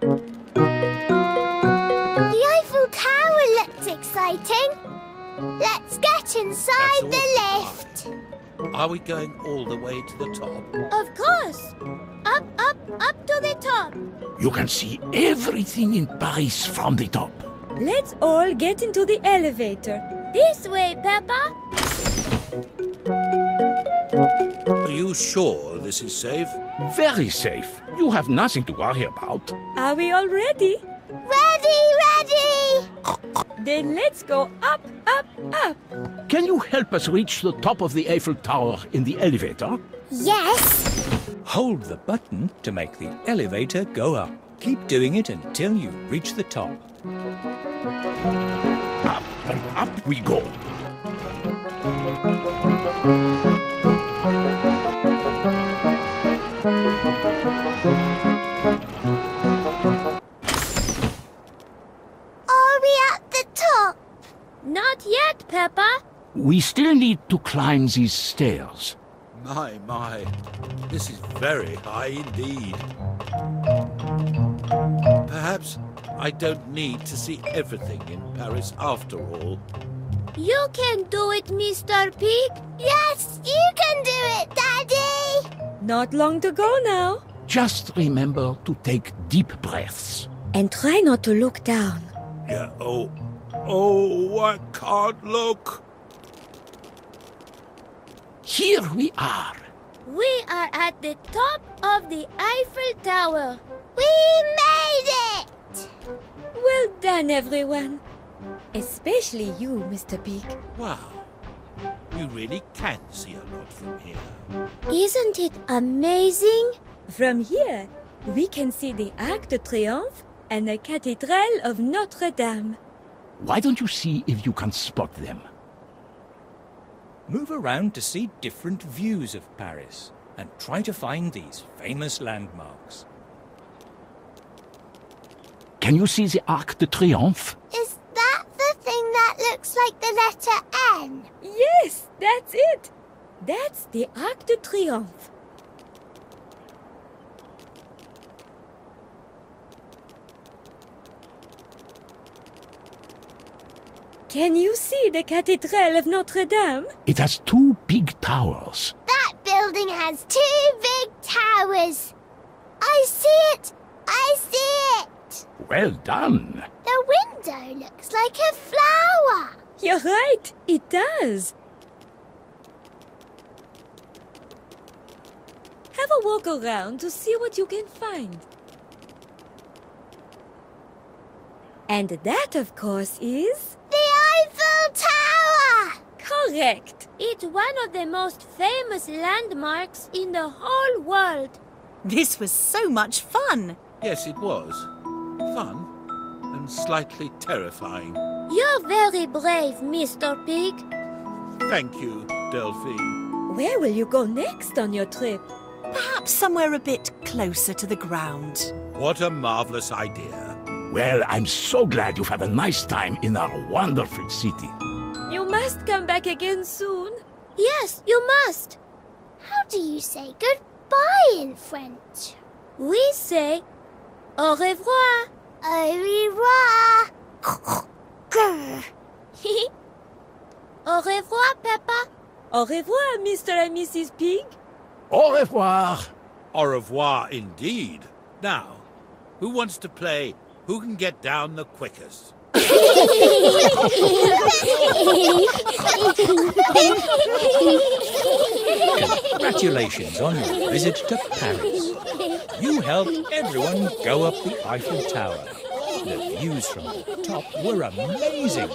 The Eiffel Tower looks exciting. Let's get inside That's the all lift. Are we going all the way to the top? Of course. Up, up, up to the top. You can see everything in Paris from the top. Let's all get into the elevator. This way, Peppa. Are you sure this is safe? Very safe. You have nothing to worry about. Are we all ready? Ready, ready. Then let's go up, up, up. Can you help us reach the top of the Eiffel Tower in the elevator? Yes. Hold the button to make the elevator go up. Keep doing it until you reach the top. Up and up we go. Not yet, Peppa. We still need to climb these stairs. My, my. This is very high indeed. Perhaps I don't need to see everything in Paris after all. You can do it, Mr. Pig. Yes, you can do it, Daddy. Not long to go now. Just remember to take deep breaths. And try not to look down. Yeah, oh. Oh, I can't look. Here we are. We are at the top of the Eiffel Tower. We made it! Well done, everyone. Especially you, Mr. Pig. Wow. You really can see a lot from here. Isn't it amazing? From here, we can see the Arc de Triomphe and the Cathedral of Notre Dame. Why don't you see if you can spot them? Move around to see different views of Paris and try to find these famous landmarks. Can you see the Arc de Triomphe? Is that the thing that looks like the letter N? Yes, that's it. That's the Arc de Triomphe. Can you see the Cathedral of Notre Dame? It has two big towers. That building has two big towers. I see it! I see it! Well done. The window looks like a flower. You're right, it does. Have a walk around to see what you can find. And that, of course, is The Eiffel Tower! correct. It's one of the most famous landmarks in the whole world. This was so much fun. Yes, it was. Fun and slightly terrifying. You're very brave, Mr. Pig. Thank you, Delphine. Where will you go next on your trip? Perhaps somewhere a bit closer to the ground. What a marvelous idea. Well, I'm so glad you've had a nice time in our wonderful city. You must come back again soon. Yes, you must. How do you say goodbye in French? We say au revoir. Au revoir. au revoir, Peppa. Au revoir, Mr. and Mrs. Pig. Au revoir. Au revoir indeed. Now, who wants to play Who Can Get Down the Quickest? Congratulations on your visit to Paris. You helped everyone go up the Eiffel Tower. The views from the top were amazing.